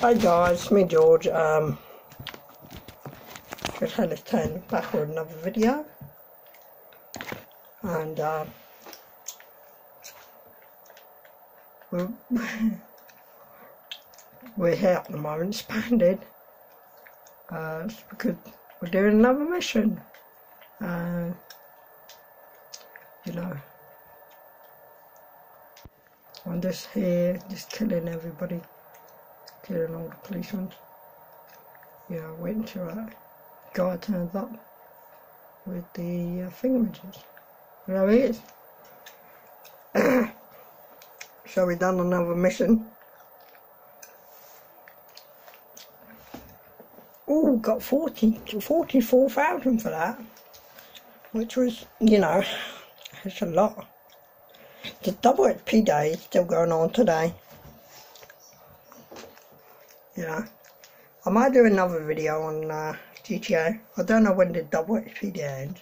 Hi guys, me George. Um, just had to turn back with another video, and uh, we're, we're here at the moment, expanded, uh, because we're doing another mission. Uh, you know, I'm just here, just killing everybody killing all the policemen. Yeah, waiting till a guy turns up with the uh, fingerages. There he is. so we done another mission. Oh, got 40, 44,000 for that. Which was, you know, it's a lot. The double XP day is still going on today. Yeah. I might do another video on uh, GTA. I don't know when the double XP ends.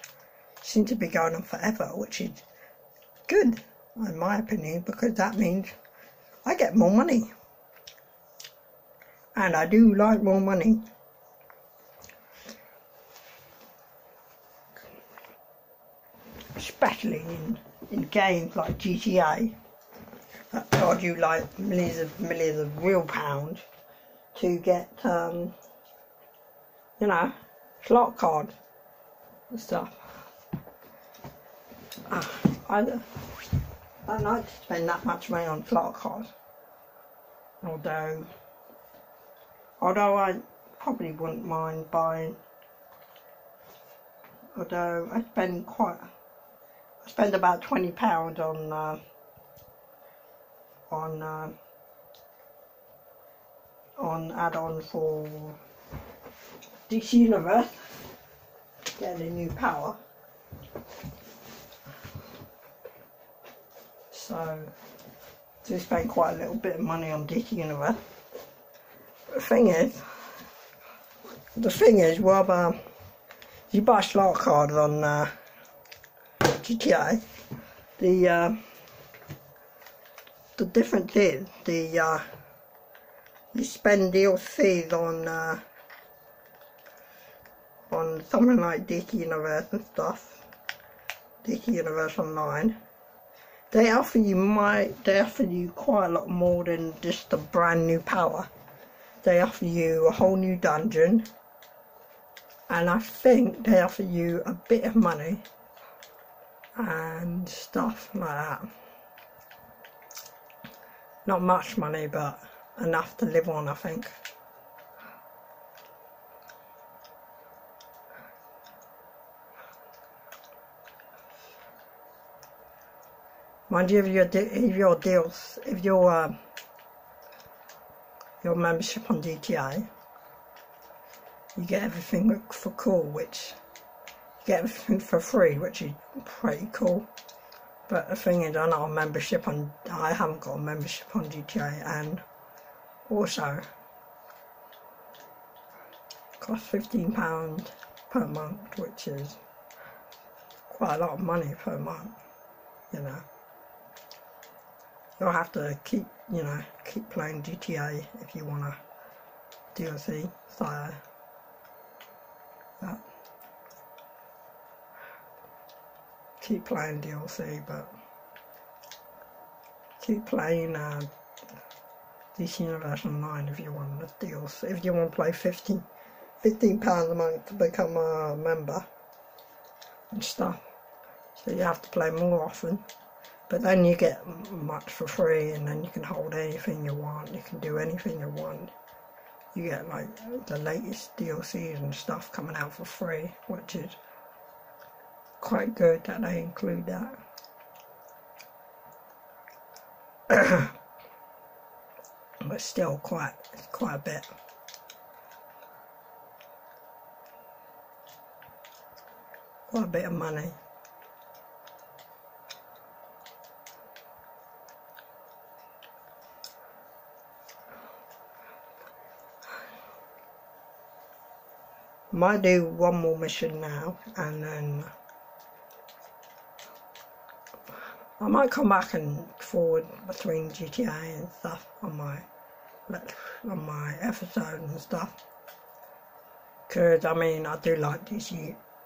Seems to be going on forever, which is good, in my opinion, because that means I get more money. And I do like more money. Especially in, in games like GTA charge you like millions of millions of real pounds to get, um, you know, slot card and stuff. Uh, I, I don't like to spend that much money on slot cards. Although, although I probably wouldn't mind buying, although I spend quite, I spend about £20 on, uh, on, uh, on add-on for DC Universe, getting a new power. So, do spend quite a little bit of money on DC Universe. But the thing is, the thing is, well, um, you buy slot cards on uh, GTA, the uh, the difference is the uh, you spend DLCs on uh, on something like DC Universe and stuff, DC Universe Online, they offer you my they offer you quite a lot more than just a brand new power. They offer you a whole new dungeon, and I think they offer you a bit of money and stuff like that. Not much money, but enough to live on, I think. Mind you, if your if your deals, if your uh, your membership on DTI, you get everything for cool, which you get everything for free, which is pretty cool. But the thing is, I'm not a membership on. I haven't got a membership on GTA, and also costs £15 per month which is quite a lot of money per month you know you'll have to keep you know keep playing GTA if you want to DLC so yeah. keep playing DLC but keep playing uh, DC Universe Online if you want the deals. If you want to play 15, 15 pounds a month to become a member and stuff. So you have to play more often. But then you get much for free and then you can hold anything you want. You can do anything you want. You get like the latest DLCs and stuff coming out for free, which is quite good that they include that. but still quite quite a bit. Quite a bit of money. Might do one more mission now and then I might come back and forward between GTA and stuff on my like, on my episodes and stuff. Because, I mean, I do like this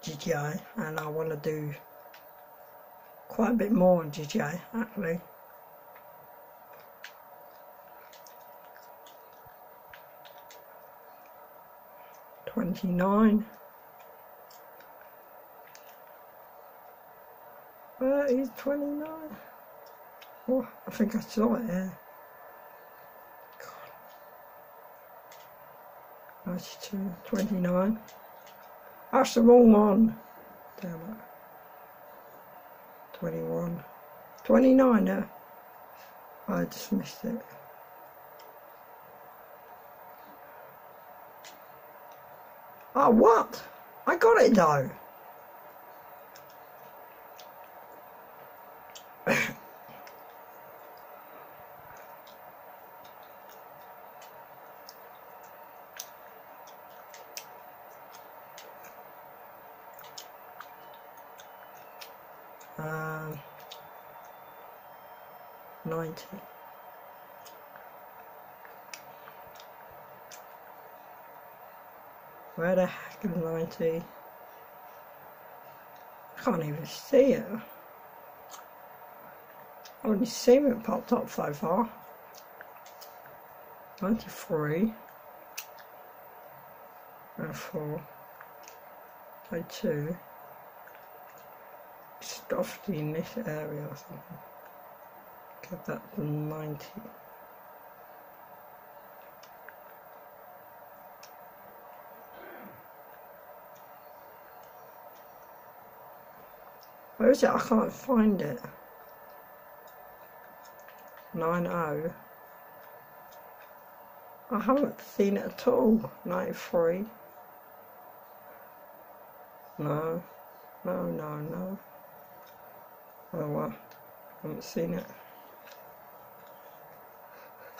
GTA and I want to do quite a bit more on GTA actually. Twenty-nine. Uh, he's 29. Oh, I think I saw it here. God. 92, 29. That's the wrong one. Damn it. 21. 29, yeah. I just missed it. Oh, what? I got it though. um, 90. Where the heck is 90? I can't even see it. Only see it popped up so far. 93. 94. 92 stuffed in this area or something. Get that to 90. Where is it? I can't find it. 90. I haven't seen it at all. 93. No. No, no, no. Oh well, I haven't seen it.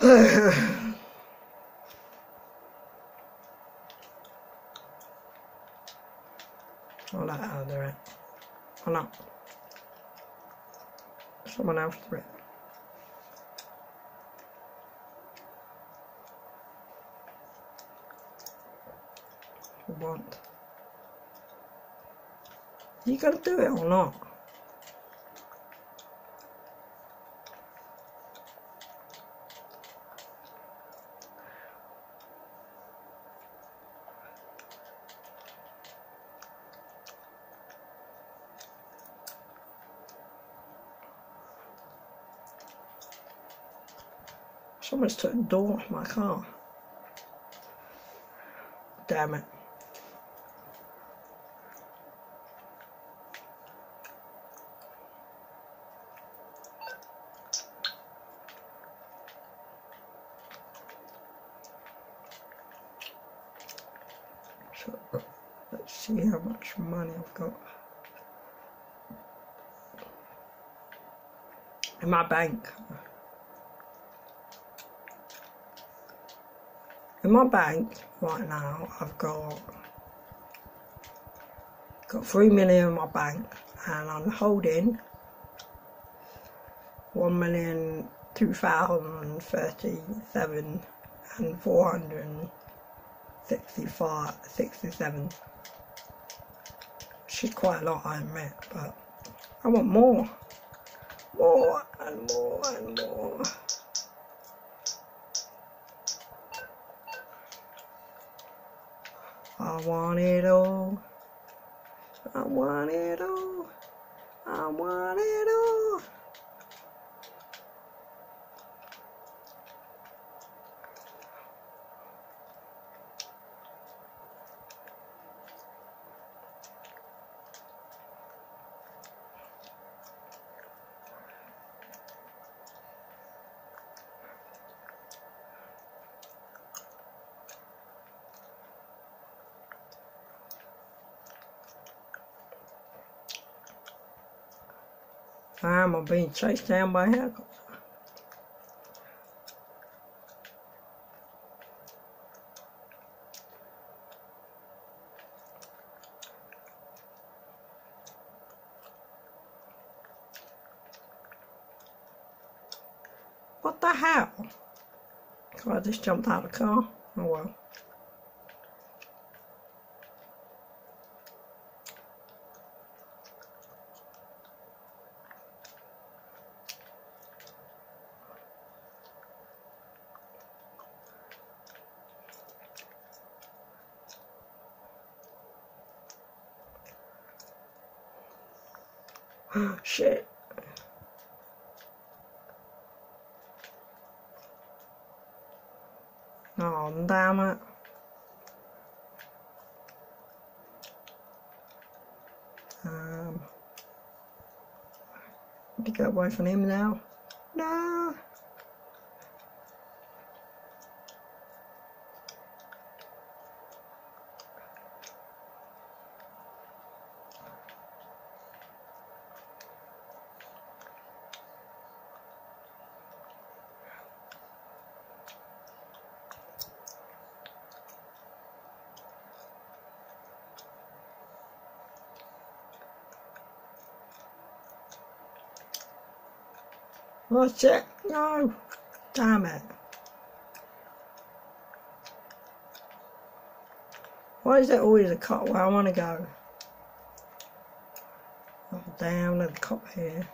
oh, that out there. Oh no. Someone else to it. Want. You gonna do it or not? Someone's took the door off my car. Damn it. So, let's see how much money I've got. In my bank. My bank right now I've got got three million in my bank and I'm holding one million two thousand thirty seven and four hundred sixty five sixty seven which is quite a lot I admit but I want more. More and more and more I want it all. I want it all. I want it all. I'm being chased down by heckles. What the hell? I just jumped out of the car. Oh well. Shit. Oh, damn it. Um, to get away from him now. No. What's it? No. Damn it. Why is there always a cop where I want to go? Oh, damn, a cop here.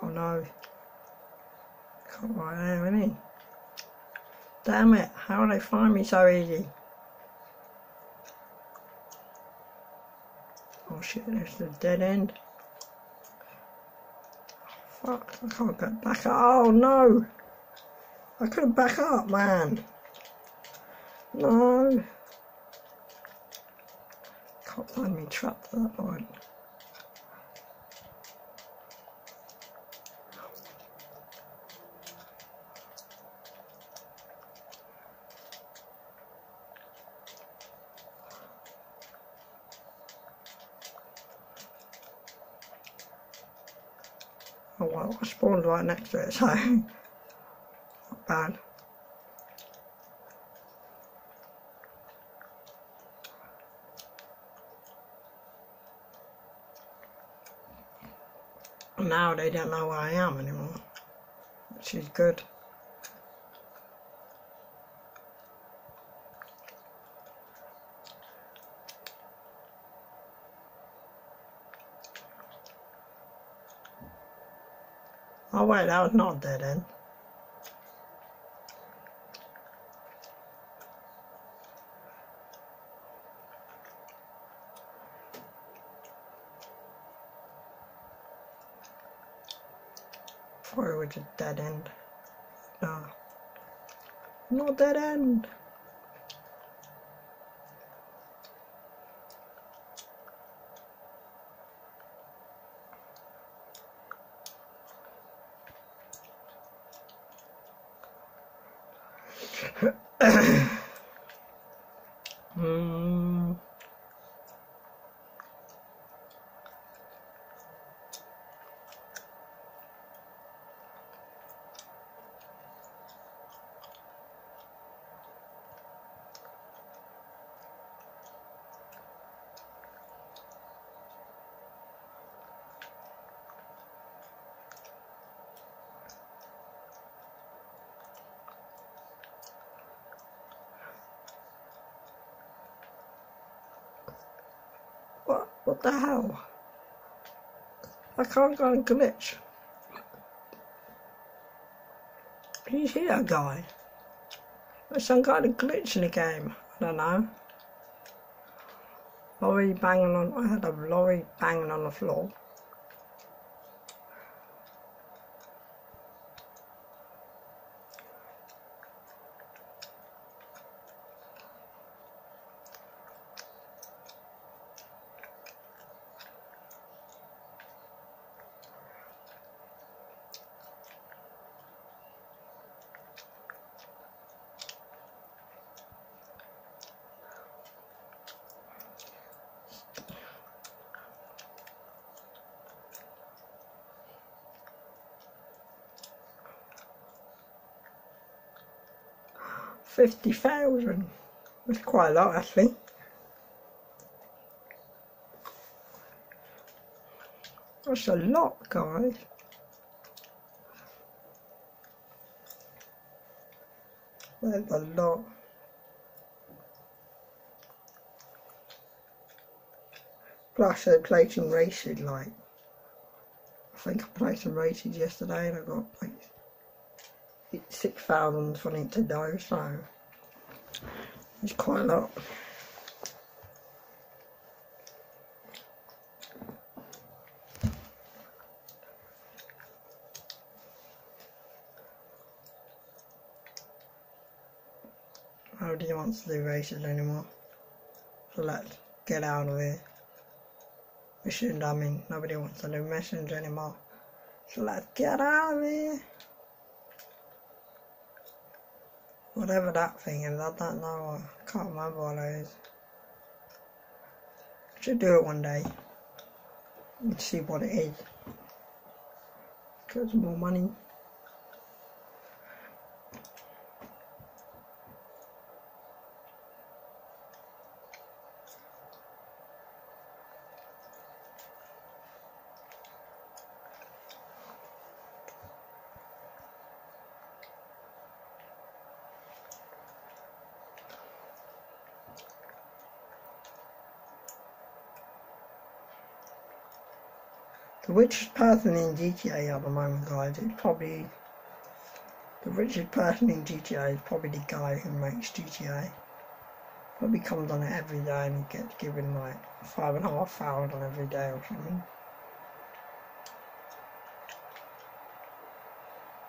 Oh no. Cop right there, isn't he? Damn it, how did they find me so easy? Oh shit, there's the dead end. Fuck, I can't get back up. Oh no! I couldn't back up, man. No. Can't find me trapped at that point. Oh right next to it, so not bad. Now they don't know where I am anymore, which is good. Oh wait, that was not dead end. Or it was a dead end. No. Not dead end. What? The hell? I can't go and glitch. See that guy? There's some kind of glitch in the game. I don't know. Lorry banging on. I had a lorry banging on the floor. 50,000. That's quite a lot, actually. That's a lot, guys. That's a lot. Plus, I played some races, like, I think I played some races yesterday and I got, like, 6,000 something to do, so it's quite a lot. Nobody wants to do races anymore. So let's get out of here. Mission dummy. Nobody wants to do missions anymore. So let's get out of here. Whatever that thing is, I don't know. I can't remember what it is. I Should do it one day. Let's see what it is. Get some more money. The richest person in GTA at the moment, guys, is probably the richest person in GTA is probably the guy who makes GTA. Probably comes on it every day and he gets given like five and a half thousand every day or something.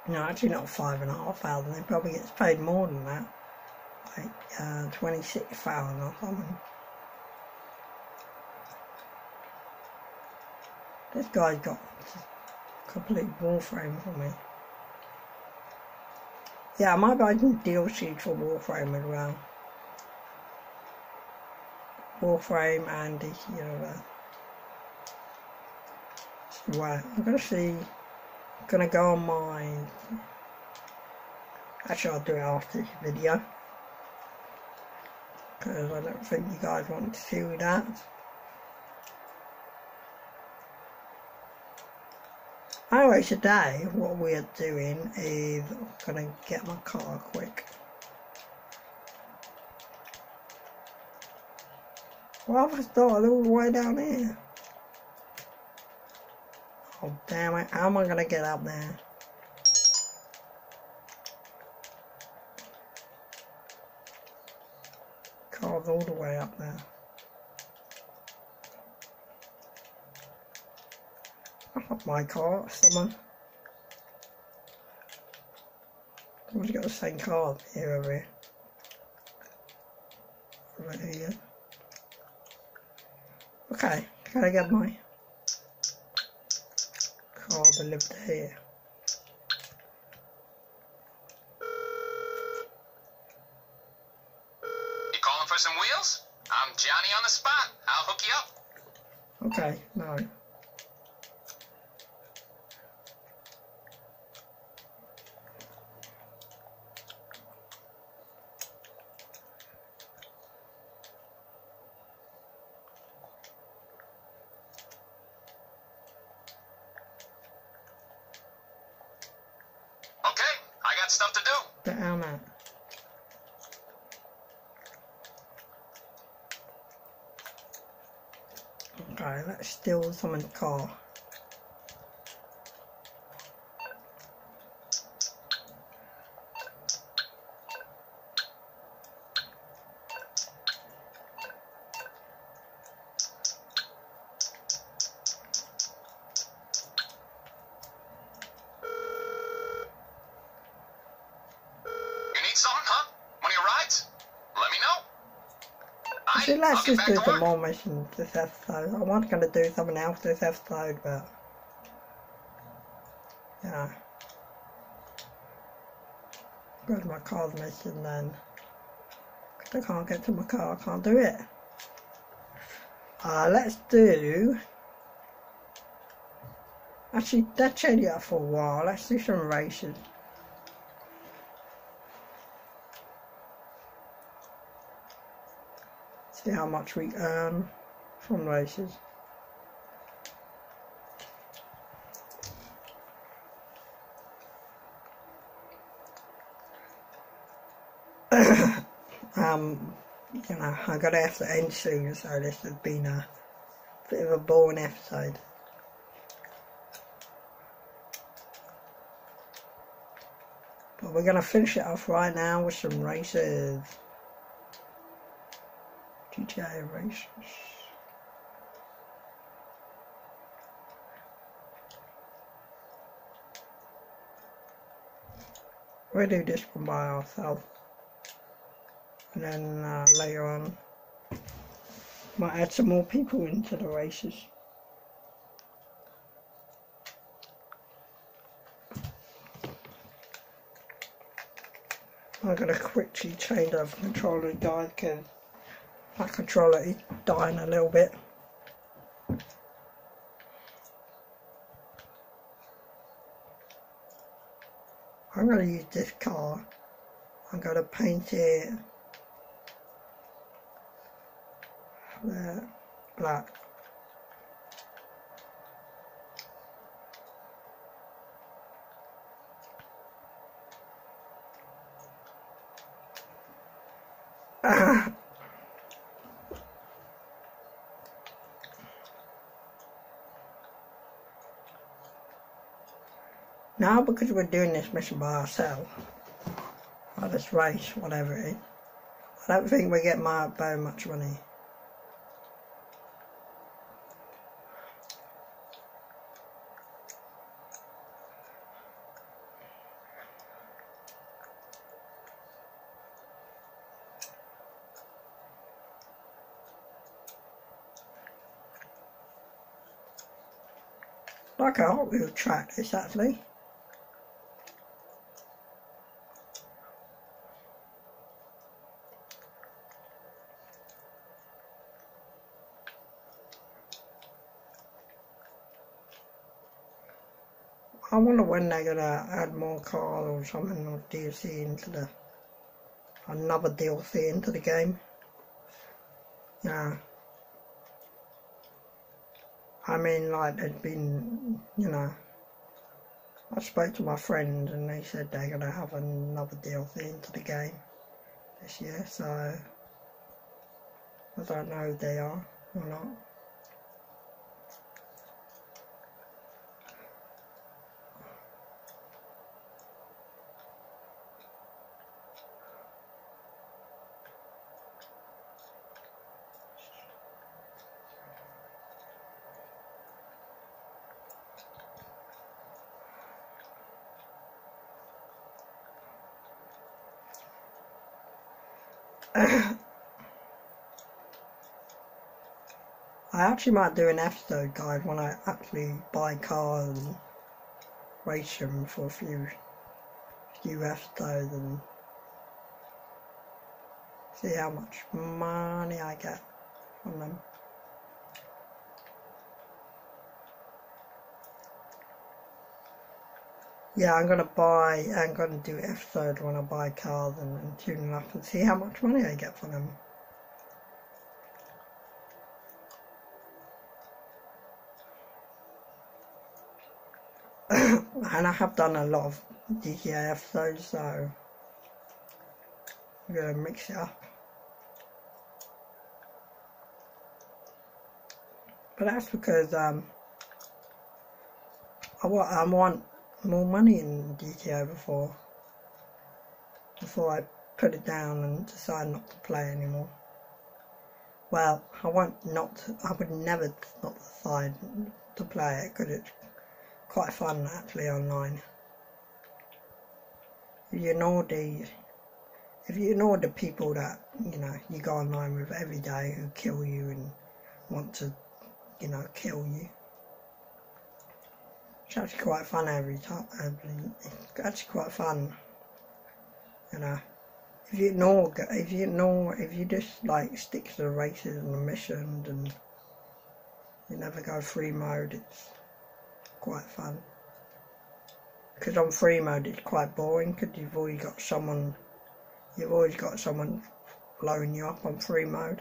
No, actually not five and a half thousand. He probably gets paid more than that, like uh, twenty six thousand or something. This guy's got complete Warframe for me. Yeah, I might buy some DLC for Warframe as well. Warframe and DC Universe. Right, I'm gonna see. I'm gonna go on my. Actually, I'll do it after this video. Because I don't think you guys want to see that. Anyway, today what we are doing is gonna get my car quick. Why have I started all the way down here? Oh damn it, how am I gonna get up there? Car's all the way up there. My car, someone. Someone's got the same car here over here. Right here. Okay, can I get my car delivered here? You calling for some wheels? I'm Johnny on the spot. I'll hook you up. Okay, no. Okay, I got stuff to do. Helmet. Okay, let's steal someone's car. You need something, huh? One of your rides? Let me know. I, See, let's I'll get just back do to some work. More missions this episode. I was going to do something else this episode, but... Yeah. Because my car's missing then. Because I can't get to my car, I can't do it. Uh, let's do... Actually, let's it up for a while. Let's do some races. see how much we earn from races. um, you know, I got to have to end soon, so this has been a bit of a boring episode. But we're going to finish it off right now with some races. Races. We'll do this by ourselves. And then uh, later on, might add some more people into the races. I'm going to quickly change the controller guys because my controller is dying a little bit. I'm going to use this car. I'm going to paint it black. Now because we're doing this mission by ourselves, or this race, whatever it is, I don't think we get my, very much money. like a Hot Wheel track this actually. I wonder when they're gonna add more cars or something or DLC into the another DLC into the game. Yeah. I mean, like, there's been, you know, I spoke to my friend and they said they're going to have another DLC into the game this year, so I don't know if they are or not. I actually might do an episode guide when I actually buy cars and race them for a few few episodes and see how much money I get from them. Yeah, I'm gonna buy, I'm gonna do episode when I buy cars and, and tune them up and see how much money I get for them. and I have done a lot of GTA episodes, so I'm gonna mix it up. But that's because um, I want, I want more money in GTA before before I put it down and decide not to play anymore. Well, I won't not. I would never not decide to play it because it's quite fun actually online. If you know the, if you know the people that you know you go online with every day who kill you and want to, you know, kill you. It's actually quite fun every time. It's actually quite fun. You know, if you ignore, if you ignore, if you just like stick to the races and the missions and you never go free mode, it's quite fun. Because on free mode it's quite boring because you've always got someone, you've always got someone blowing you up on free mode.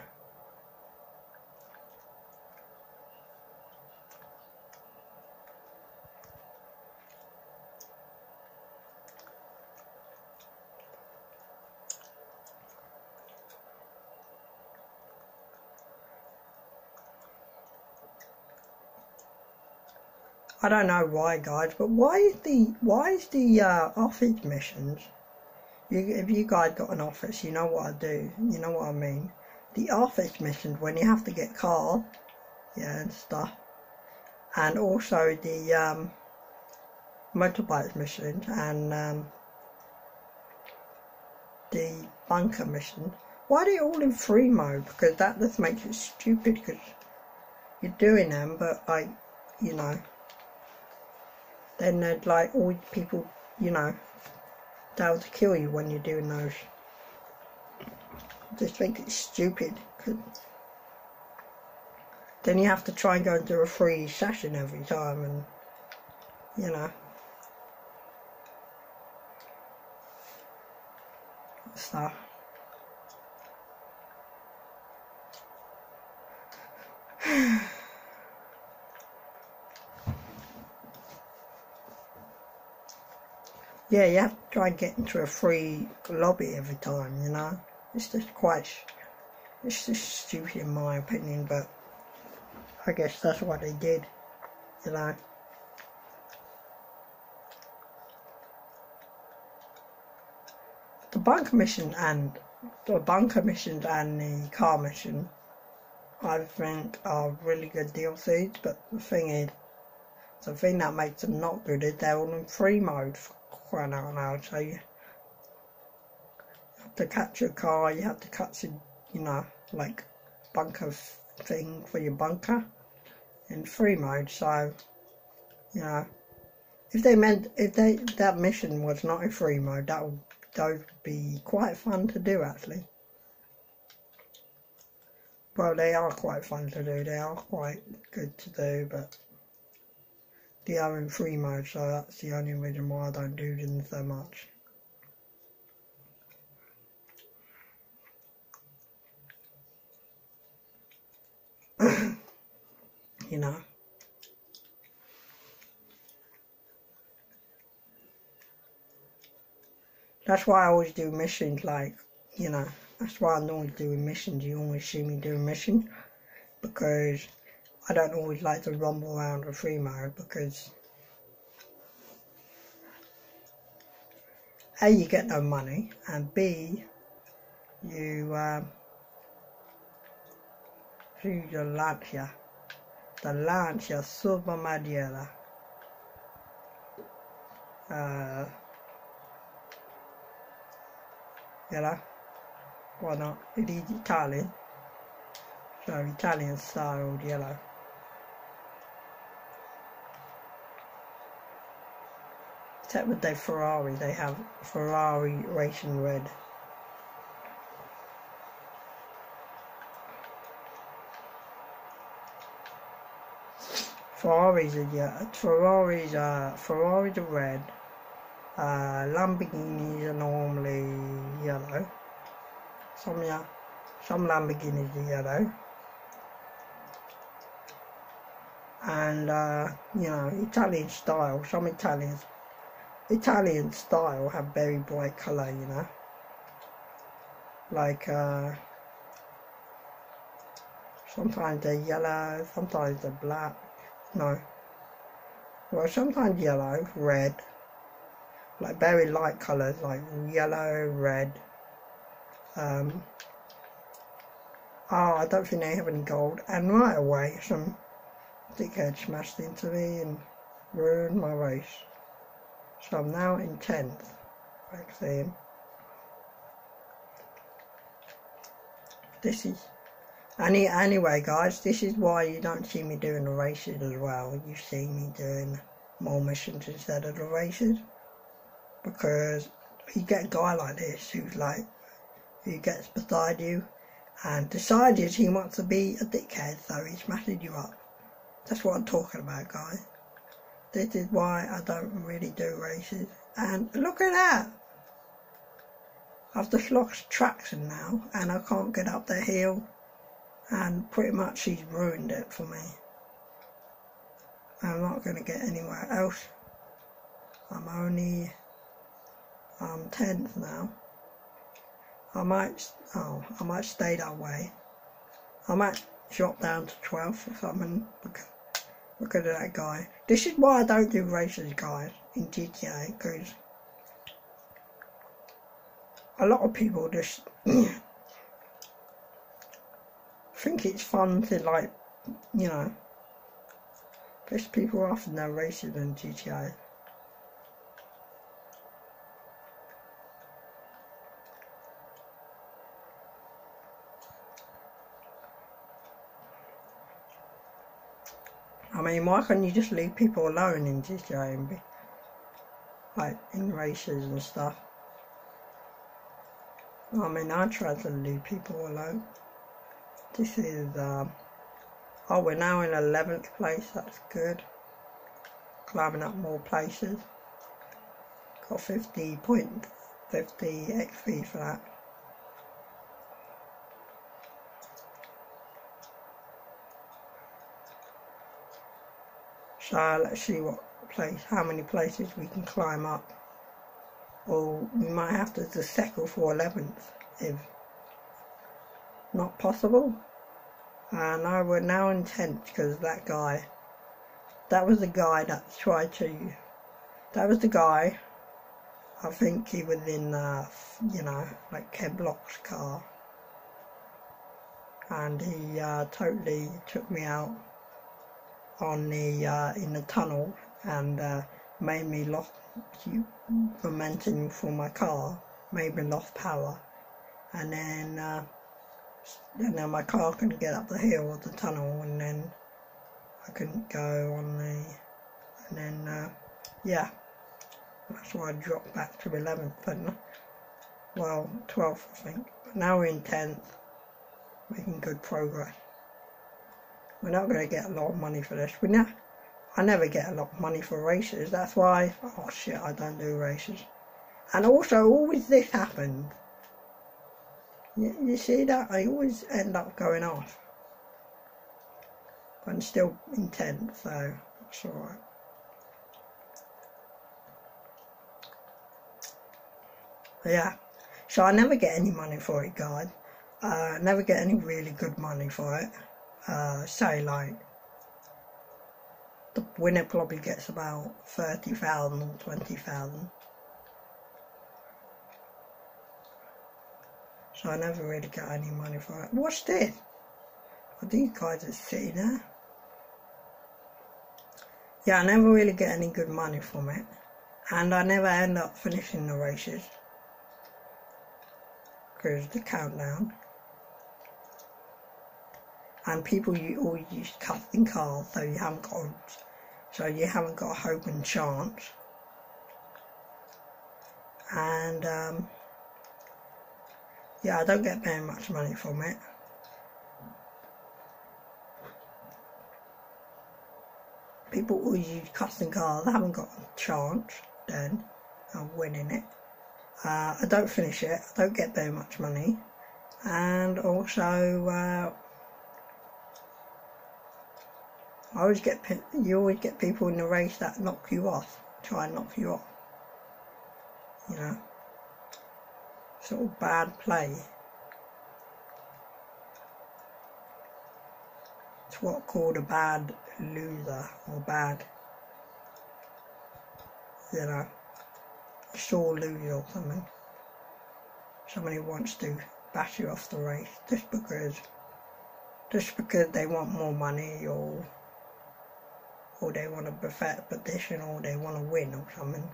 I don't know why, guys, but why is the why is the uh, office missions? You, if you guys got an office, you know what I do. You know what I mean. The office missions when you have to get cars, yeah, and stuff, and also the um, motorbike missions and um, the bunker mission. Why are they all in free mode? Because that just makes it stupid. Because you're doing them, but like, you know then they'd like all people, you know, they able to kill you when you're doing those. I just think it's stupid. Then you have to try and go and do a free session every time, and you know. Stuff. Yeah, you have to try and get into a free lobby every time, you know? It's just quite, it's just stupid in my opinion, but I guess that's what they did, you know? The bunker mission and the bunker missions and the car mission I think are really good DLCs, but the thing is, the thing that makes them not good is they're all in free mode crying out loud. So you have to catch your car, you have to catch a, you know, like bunker thing for your bunker in free mode. So, you know, if they meant, if they, that mission was not in free mode, that would, that would be quite fun to do actually. Well, they are quite fun to do, they are quite good to do, but are in free mode, so that's the only reason why I don't do them so much. you know. That's why I always do missions like, you know, that's why I'm always doing missions. You always see me doing missions because I don't always like to rumble around a free mode because A, you get no money, and B, you um, see the Lancia, the Lancia Supermodiera. Uh, you why not? It is Italian, so Italian styled yellow. Except with their Ferrari, they have Ferrari Racing Red. Ferraris are yeah, Ferraris are Ferraris are red. Uh, Lamborghinis are normally yellow. Some yeah, some Lamborghinis are yellow. And uh, you know, Italian style. Some Italians Italian style have very bright colour, you know. Like, uh, sometimes they're yellow, sometimes they're black. No. Well, sometimes yellow, red. Like very light colours, like yellow, red. Um, oh, I don't think they have any gold. And right away, some dickhead smashed into me and ruined my race. So I'm now in 10th, like saying. This is, any, anyway guys, this is why you don't see me doing the races as well. You see me doing more missions instead of the races. Because you get a guy like this who's like, who gets beside you and decides he wants to be a dickhead, so he smashes you up. That's what I'm talking about, guys. This is why I don't really do races. And look at that! I've just lost traction now and I can't get up the hill and pretty much he's ruined it for me. I'm not going to get anywhere else. I'm only I'm 10th now. I might, oh, I might stay that way. I might drop down to 12th or something because of that guy. This is why I don't do races, guys, in GTA, because a lot of people just think it's fun to, like, you know, piss people off in their races in GTA. I mean, why can't you just leave people alone in be, like, in races and stuff? I mean, I try to leave people alone. This is, um, oh, we're now in 11th place, that's good. Climbing up more places. Got 50 points, 50 XP for that. So let's see what place, how many places we can climb up. Or we might have to just settle for 11th if not possible. And I we're now in 10th because that guy, that was the guy that tried to, that was the guy, I think he was in, uh, you know, like Ken Block's car. And he uh, totally took me out on the uh, in the tunnel and uh, made me lost momentum for my car, made me lost power, and then uh, and then my car couldn't get up the hill of the tunnel, and then I couldn't go on the, and then uh, yeah, that's why I dropped back to 11th and well 12th I think. But now we're in 10th, making good progress. We're not going to get a lot of money for this. We ne I never get a lot of money for races. That's why, oh shit, I don't do races. And also, always this happens. You, you see that? I always end up going off. But I'm still intent, so it's alright. Yeah. So I never get any money for it, guys. Uh, never get any really good money for it uh, say like the winner probably gets about 30,000 or 20,000 so I never really got any money for it. What's this? Are these guys are sitting there? Yeah, I never really get any good money from it and I never end up finishing the races because the countdown and people you always use custom cars so you haven't got so you haven't got hope and chance. And um, yeah I don't get very much money from it. People always use custom cars I haven't got a chance then of winning it. Uh, I don't finish it I don't get very much money. And also uh, I always get you always get people in the race that knock you off, try and knock you off. You know, sort of bad play. It's what called a bad loser or bad, you know, sore loser or something. Somebody wants to bash you off the race just because, just because they want more money or or they want to a petition or they want to win or something.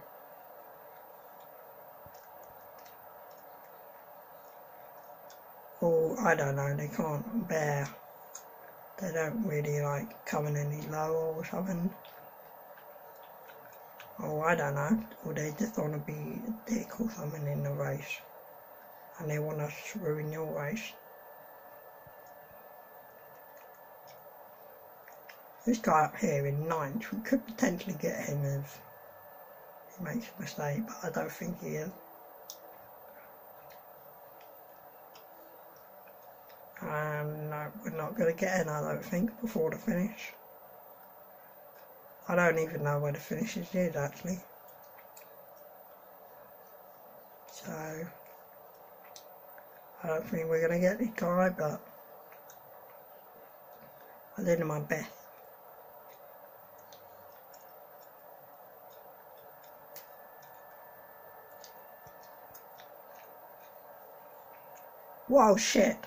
Or I don't know, they can't bear, they don't really like coming any lower or something. Or I don't know, or they just want to be a dick or something in the race and they want to ruin your race. This guy up here in ninth, we could potentially get him if he makes a mistake, but I don't think he is. And no, we're not going to get in, I don't think, before the finish. I don't even know where the finish is actually. So, I don't think we're going to get this guy, but I did my best. Whoa, shit.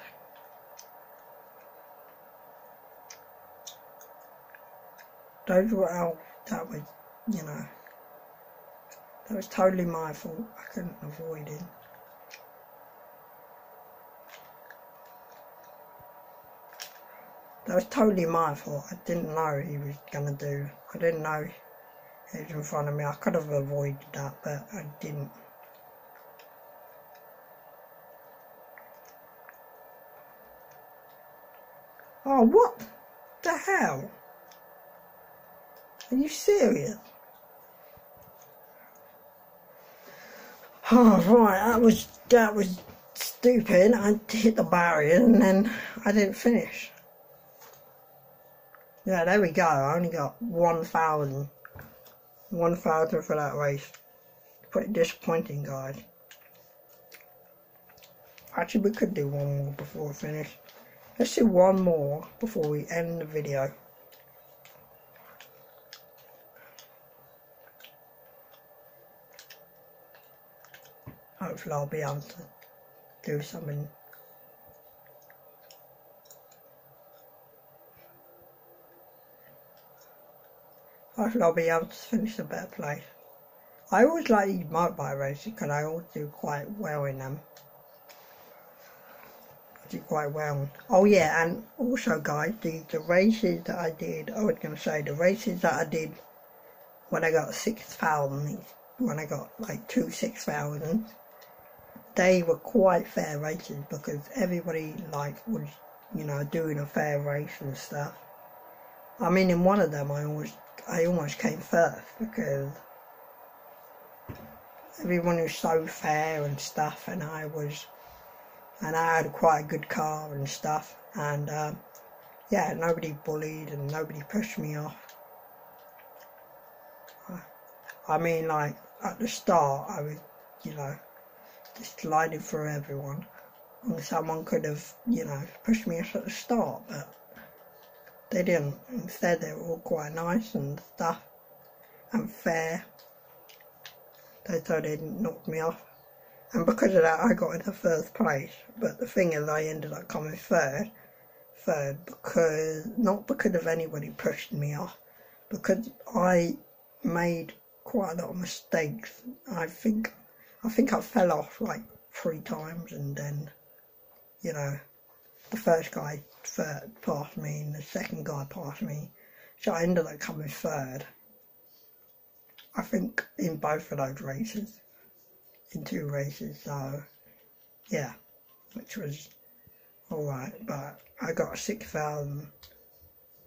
Those were out, that was, you know, that was totally my fault. I couldn't avoid it. That was totally my fault. I didn't know he was gonna do. I didn't know he was in front of me. I could have avoided that, but I didn't. Oh, what the hell? Are you serious? Oh, right, that was, that was stupid. I hit the barrier and then I didn't finish. Yeah, there we go. I only got 1,000. 1,000 for that race. Pretty disappointing, guys. Actually, we could do one more before we finish. Let's do one more before we end the video. Hopefully I'll be able to do something Hopefully I'll be able to finish a better place. I always like these motorbike races because I always do quite well in them. Do quite well. Oh yeah, and also guys, the, the races that I did, I was going to say, the races that I did when I got 6,000, when I got like two 6,000, they were quite fair races because everybody like was, you know, doing a fair race and stuff. I mean, in one of them, I always I almost came first because everyone was so fair and stuff, and I was, and I had quite a good car and stuff, and um, yeah, nobody bullied and nobody pushed me off. I mean, like at the start, I was, you know, just sliding for everyone, and someone could have, you know, pushed me off at the start, but they didn't. Instead, they were all quite nice and stuff and fair. They thought they'd knock me off. And because of that, I got into first place. But the thing is, I ended up coming third. Third because, not because of anybody pushing me off, because I made quite a lot of mistakes. I think, I think I fell off like three times and then, you know, the first guy third past me and the second guy passed me. So I ended up coming third. I think in both of those races. In two races, so yeah. Which was alright, but I got 6,000,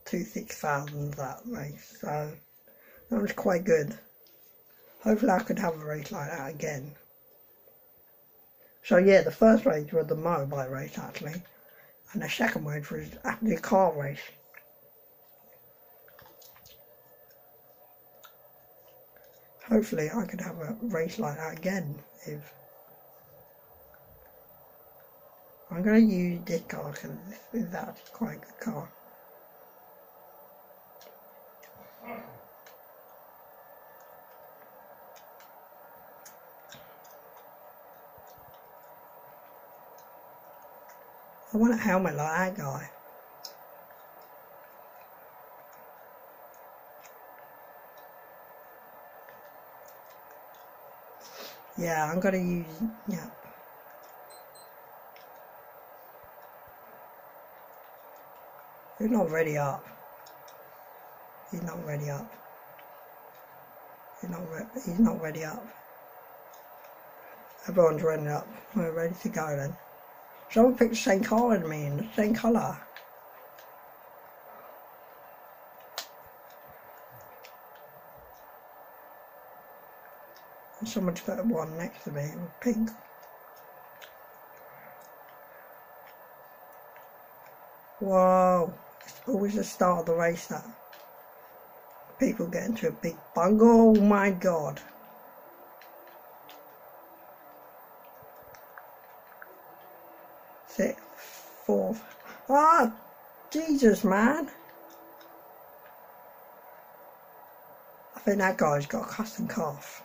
two 6,000 that race, so that was quite good. Hopefully I could have a race like that again. So yeah, the first race was the motorbike race actually and the second race was actually a car race. Hopefully I could have a race like that again I'm going to use this car because that's quite a good car. I want a helmet like that guy. Yeah, I'm gonna use, yeah. He's not ready up. He's not ready up. He's not, he's not ready up. Everyone's ready up. We're ready to go then. Someone picked the same colour as me, the same colour. And someone's put one next to me with pink. Whoa, it's always the start of the race that people get into a big bungle. Oh my god. six, four. Ah, Jesus, man. I think that guy's got a custom calf.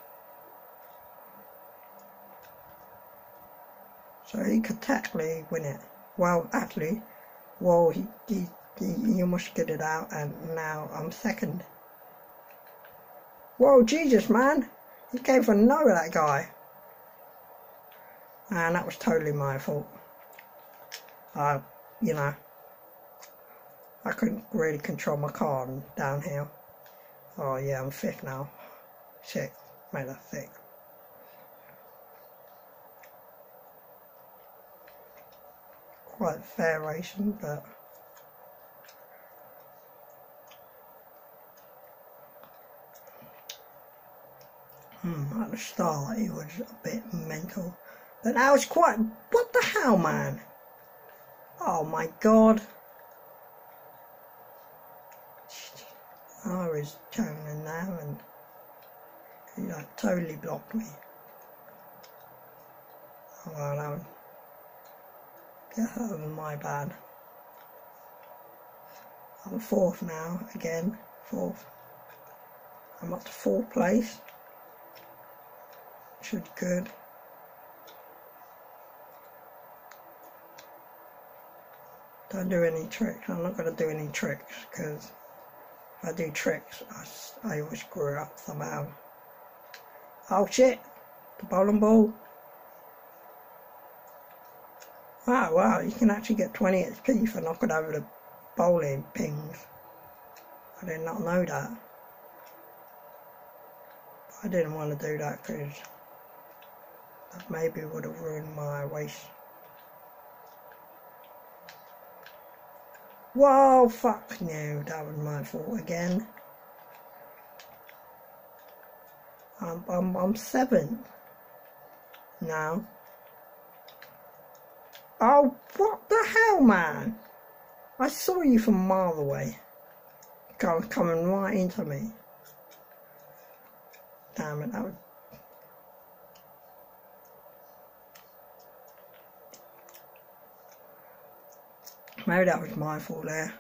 So he could technically win it. Well, actually, well, he, he, he, he almost get it out, and now I'm second. Whoa, Jesus, man! He came for no that guy. And that was totally my fault. Uh, you know, I couldn't really control my car downhill. Oh yeah, I'm fifth now. Sixth, made a sixth. Quite fair racing, but Hmm, at the start he was a bit mental. But now it's quite what the hell man? Oh my god. I was turning now and he like totally blocked me. Oh, well, that was, was my bad. I'm fourth now, again, fourth. I'm up to fourth place. Should be good. Don't do any tricks. I'm not going to do any tricks because if I do tricks, I, I always screw up somehow. Oh shit! The bowling ball. Wow, wow, you can actually get 20 XP for knocking over the bowling pings. I did not know that. I didn't want to do that because that maybe would have ruined my waist. Whoa, fuck no, that was my fault again. I'm, I'm, I'm seven now. Oh, what the hell, man? I saw you from a mile away. Coming right into me. Damn it, that was Maybe that was my fault there.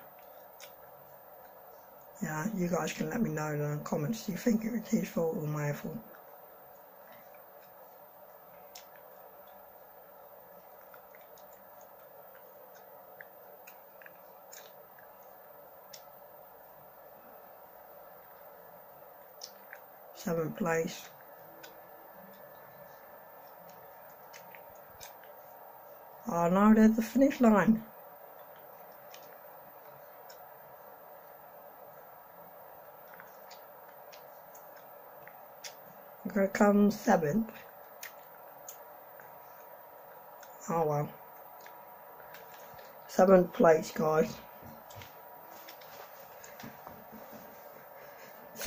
Yeah, you guys can let me know in the comments. Do you think it was his fault or my fault? Seventh place. Oh no, there's the finish line. Here comes seventh. Oh well. Seventh place, guys.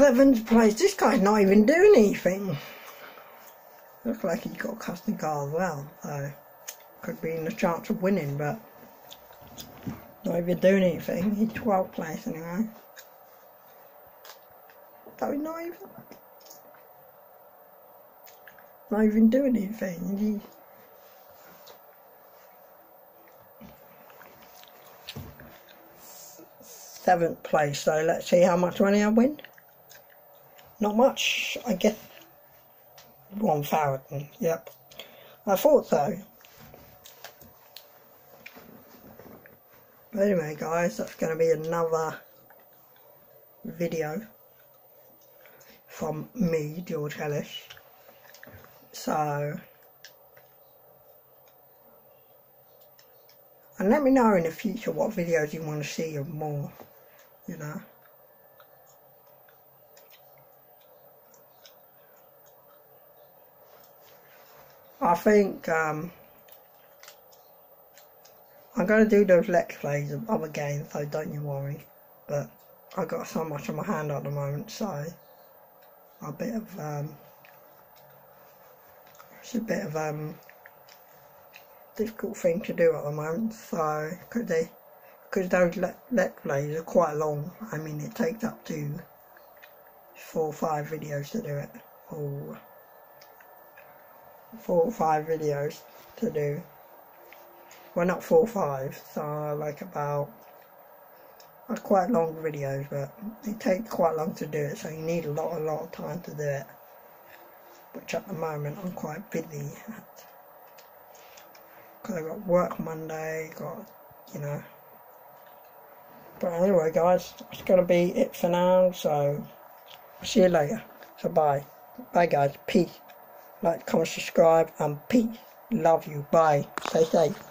Seventh place. This guy's not even doing anything. Looks like he's got a custom car as well, so could be in the chance of winning, but not even doing anything. He's 12th place anyway. Don't not even not even doing anything. He, seventh place, so let's see how much money I win. Not much, I guess. 1,000, yep. I thought so. But anyway guys, that's going to be another video from me, George Hellis. So, and let me know in the future what videos you want to see of more, you know. I think um, I'm going to do those let's plays of other games, so don't you worry. But I've got so much on my hand at the moment, so a bit of um, it's a bit of um difficult thing to do at the moment. So because they because those let let plays are quite long. I mean, it takes up to four or five videos to do it. Or four or five videos to do. Well, not four or five, so like about quite long videos, but it takes quite long to do it, so you need a lot, a lot of time to do it. Which at the moment I'm quite busy at. Because i got work Monday, got, you know. But anyway, guys, it's going to be it for now, so see you later. So bye. Bye, guys. Peace like, comment, subscribe, and peace. Love you. Bye. Stay safe.